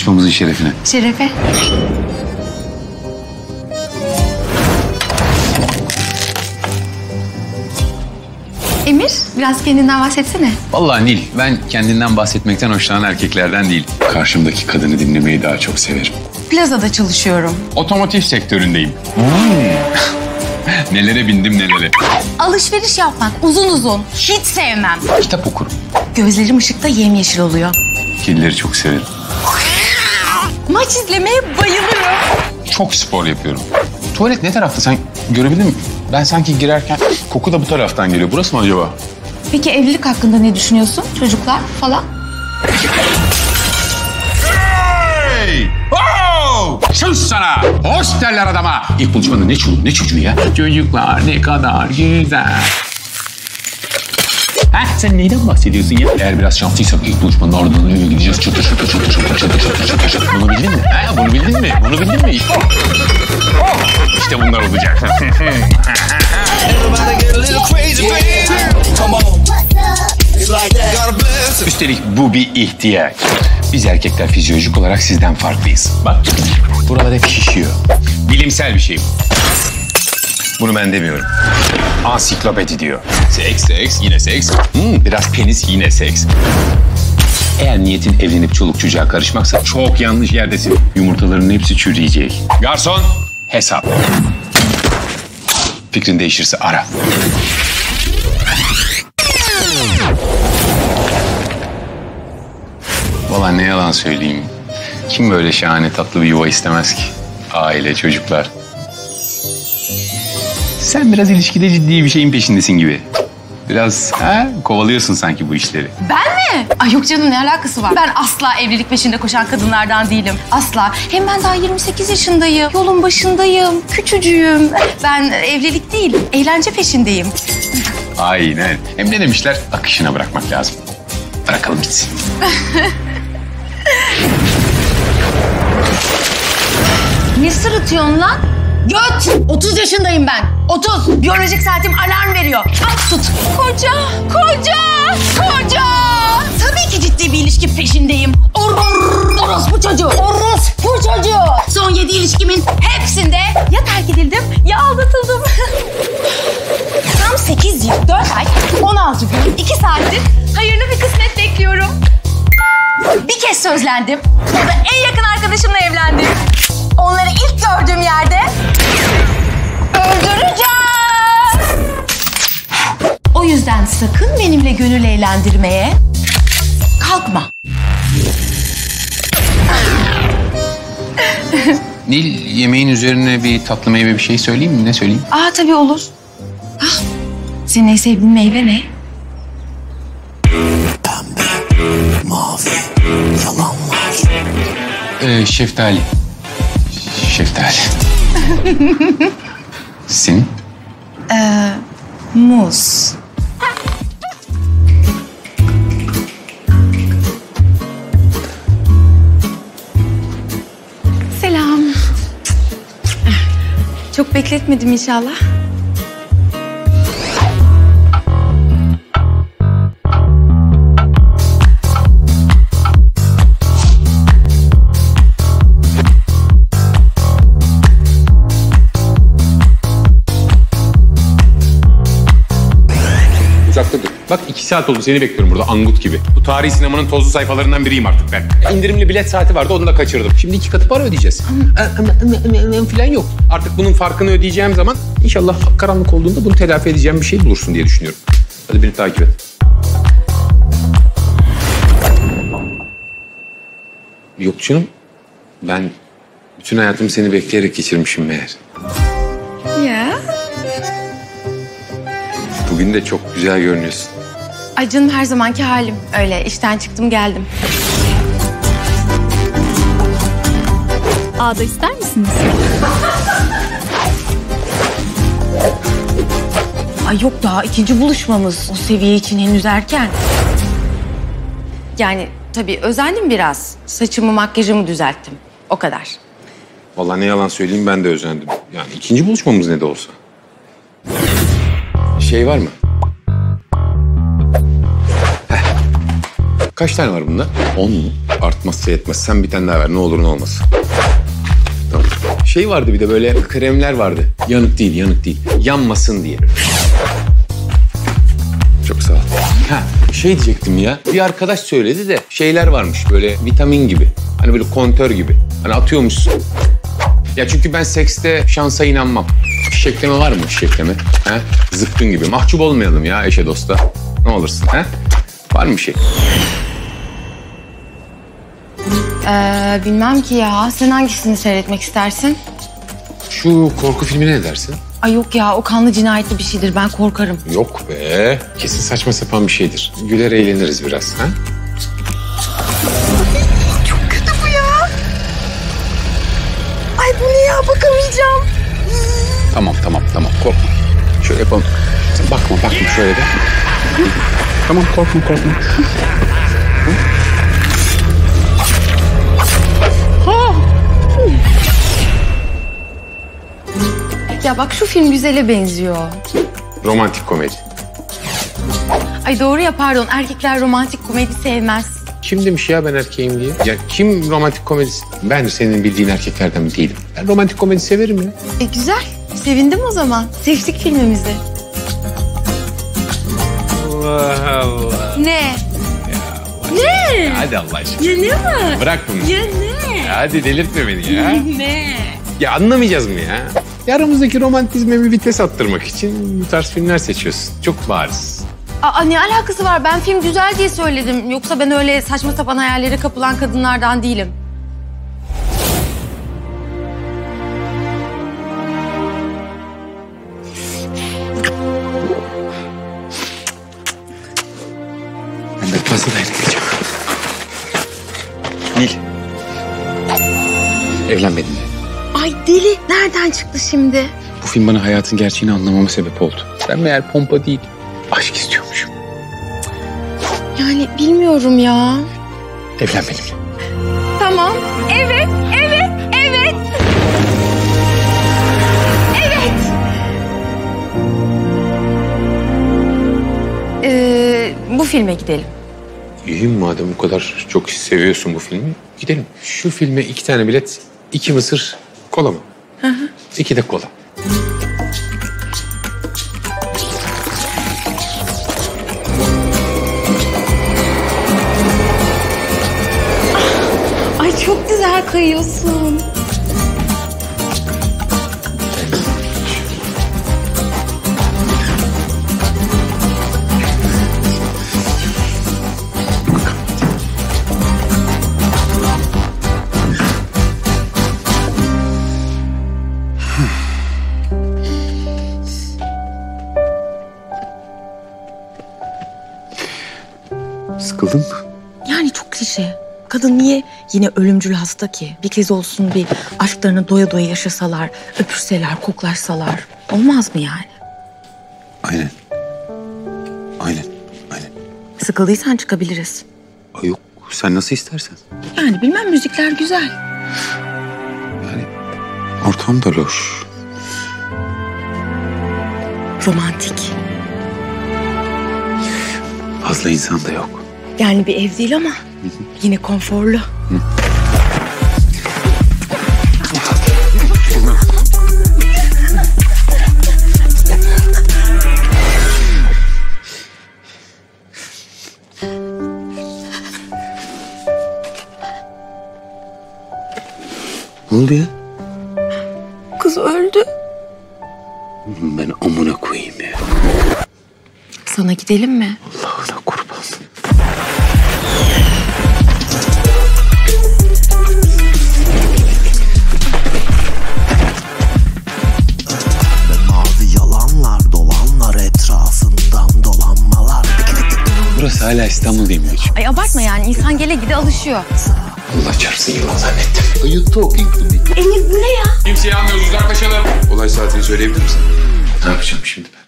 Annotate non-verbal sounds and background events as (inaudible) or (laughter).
tanışmamızın şerefine. Şerefe. Emir, biraz kendinden bahsetsene. Vallahi Nil, ben kendinden bahsetmekten hoşlanan erkeklerden değil. Karşımdaki kadını dinlemeyi daha çok severim. Plazada çalışıyorum. Otomotiv sektöründeyim. (laughs) nelere bindim nelere. Alışveriş yapmak uzun uzun. Hiç sevmem. Kitap okurum. Gözlerim ışıkta yemyeşil oluyor. Kedileri çok severim. Maç izlemeye bayılırım. Çok spor yapıyorum. Tuvalet ne tarafta sen görebildin mi? Ben sanki girerken koku da bu taraftan geliyor. Burası mı acaba? Peki evlilik hakkında ne düşünüyorsun? Çocuklar falan? Hey! Oh! Sus sana! Hoş derler adama. İlk buluşmada ne çocuk ne çocuğu ya? Çocuklar ne kadar güzel. Ha, sen neyden bahsediyorsun ya? Eğer biraz şanslıysak ilk buluşmanın ardından eve gideceğiz. Çatır çatır çatır çatır çatır çatır çatır çatır. Bunu bildin mi? Ha, bunu bildin mi? Bunu bildin mi? Oh! İşte bunlar olacak. (laughs) Üstelik bu bir ihtiyaç. Biz erkekler fizyolojik olarak sizden farklıyız. Bak buralar hep şişiyor. Bilimsel bir şey bu. Bunu ben demiyorum. Ansiklopedi diyor. Seks, seks, yine seks. Hmm, biraz penis, yine seks. Eğer niyetin evlenip çoluk çocuğa karışmaksa çok yanlış yerdesin. Yumurtaların hepsi çürüyecek. Garson, hesap. Fikrin değişirse ara. Valla ne yalan söyleyeyim. Kim böyle şahane tatlı bir yuva istemez ki? Aile, çocuklar. Sen biraz ilişkide ciddi bir şeyin peşindesin gibi. Biraz ha, kovalıyorsun sanki bu işleri. Ben mi? Ay yok canım ne alakası var? Ben asla evlilik peşinde koşan kadınlardan değilim. Asla. Hem ben daha 28 yaşındayım. Yolun başındayım. Küçücüğüm. Ben evlilik değil, eğlence peşindeyim. Aynen. Hem ne demişler? Akışına bırakmak lazım. Bırakalım gitsin. (laughs) Ne sırıtıyorsun lan? Göt! 30 yaşındayım ben. 30. Biyolojik saatim alarm veriyor. At tut. Koca, koca, koca. Tabii ki ciddi bir ilişki peşindeyim. Or, or, orospu çocuğu. Orospu çocuğu. Son 7 ilişkimin hepsinde ya terk edildim ya aldatıldım. (laughs) Tam 8 yıl, 4 ay, 16 gün, 2 saattir hayırlı bir kısmet bekliyorum. Bir kez sözlendim. O da en yakın arkadaşımla evlendim. Onları ilk gördüğüm yerde öldüreceğim. O yüzden sakın benimle gönül eğlendirmeye kalkma. Nil yemeğin üzerine bir tatlı meyve bir şey söyleyeyim mi? Ne söyleyeyim? Aa tabii olur. Ah, senin en sevdiğin meyve ne? Mavi. Yalanlar. Ee, şeftali. Şeftali. (laughs) Senin? Muz. Selam. Çok bekletmedim inşallah. Bak iki saat oldu seni bekliyorum burada angut gibi. Bu tarihi sinemanın tozlu sayfalarından biriyim artık ben. İndirimli bilet saati vardı onu da kaçırdım. Şimdi iki katı para ödeyeceğiz. falan yok. Artık bunun farkını ödeyeceğim zaman inşallah karanlık olduğunda bunu telafi edeceğim bir şey bulursun diye düşünüyorum. Hadi beni takip et. Yok canım. Ben bütün hayatımı seni bekleyerek geçirmişim meğer. Ya. Bugün de çok güzel görünüyorsun. Ay canım her zamanki halim. Öyle işten çıktım geldim. Ağda ister misiniz? (laughs) Ay yok daha ikinci buluşmamız. O seviye için henüz erken. Yani tabii özendim biraz. Saçımı makyajımı düzelttim. O kadar. Vallahi ne yalan söyleyeyim ben de özendim. Yani ikinci buluşmamız ne de olsa. Şey var mı? Kaç tane var bunda? On mu? Artmazsa yetmez. Sen bir tane daha ver. Ne olur ne olmaz. Tamam. Şey vardı bir de böyle kremler vardı. Yanık değil, yanık değil. Yanmasın diye. Çok sağ ol. Ha, şey diyecektim ya. Bir arkadaş söyledi de şeyler varmış böyle vitamin gibi. Hani böyle kontör gibi. Hani atıyormuşsun. Ya çünkü ben sekste şansa inanmam. Fişekleme var mı fişekleme? He? Zıpkın gibi. Mahcup olmayalım ya eşe dosta. Ne olursun he? Var mı şey? Ee, bilmem ki ya. Sen hangisini seyretmek istersin? Şu korku filmine ne dersin? Ay yok ya o kanlı cinayetli bir şeydir. Ben korkarım. Yok be. Kesin saçma sapan bir şeydir. Güler eğleniriz biraz. Ha? Kötü bu ya. Ay bu ne ya bakamayacağım. Tamam tamam tamam korkma. Şöyle yapalım. Sen bakma bakma şöyle de. Tamam korkma korkma. Ya bak şu film güzele benziyor. Romantik komedi. Ay doğru ya pardon erkekler romantik komedi sevmez. Kim demiş ya ben erkeğim diye? Ya kim romantik komedi? Ben senin bildiğin erkeklerden değilim. Ben romantik komedi severim ya. E güzel. Sevindim o zaman. Seçtik filmimizi. Allah Allah. Ne? Ne? Hadi Allah aşkına. Ya ne var? Bırak bunu. Ya ne? Hadi delirtme beni ya. Ne? Ya anlamayacağız mı ya? Ya Aramızdaki romantizme bir vites attırmak için bu tarz filmler seçiyorsun. Çok bariz. Aa ne alakası var? Ben film güzel diye söyledim. Yoksa ben öyle saçma sapan hayallere kapılan kadınlardan değilim. Ben de fazla dayanamayacağım. Nil. Evlen benimle. Deli. Nereden çıktı şimdi? Bu film bana hayatın gerçeğini anlamama sebep oldu. Ben meğer pompa değil, aşk istiyormuşum. Yani bilmiyorum ya. Evlen benimle. Tamam. Evet, evet, evet. Evet. Ee, bu filme gidelim. İyi madem bu kadar çok seviyorsun bu filmi. Gidelim. Şu filme iki tane bilet, iki mısır, kola mı? Hı hı. İki de kola. Ay çok güzel kayıyorsun. Sıkıldın mı? Yani çok klişe. Kadın niye yine ölümcül hasta ki? Bir kez olsun bir aşklarını doya doya yaşasalar, öpüşseler, koklaşsalar. Olmaz mı yani? Aynen. Aynen. Aynen. Sıkıldıysan çıkabiliriz. Ay yok sen nasıl istersen. Yani bilmem müzikler güzel. Yani ortam da loş. Romantik. Fazla insan da yok. Yani bir ev değil ama yine konforlu. Ne oldu ya? Kız öldü. Ben amına koyayım ya. Sana gidelim mi? Allah'ına Hala İstanbul diye mi geçiyor? Ay abartma yani insan gele gide alışıyor. Allah çarpsın yılan zannettim. Are you talking to me? Emir bu ne ya? Kimseyi anlıyoruz uzaklaşalım. Olay saatini söyleyebilir misin? Ne yapacağım şimdi ben?